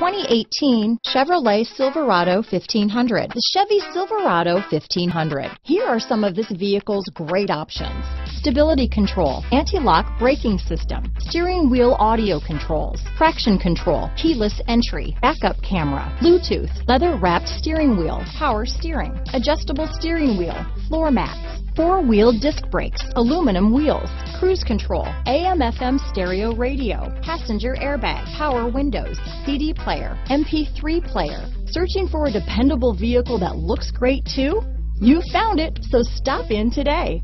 2018 Chevrolet Silverado 1500. The Chevy Silverado 1500. Here are some of this vehicle's great options. Stability control, anti-lock braking system, steering wheel audio controls, traction control, keyless entry, backup camera, Bluetooth, leather wrapped steering wheel, power steering, adjustable steering wheel, floor mats, four-wheel disc brakes, aluminum wheels, cruise control, AM FM stereo radio, passenger airbag, power windows, CD player, MP3 player. Searching for a dependable vehicle that looks great too? You found it, so stop in today.